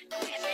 Yes.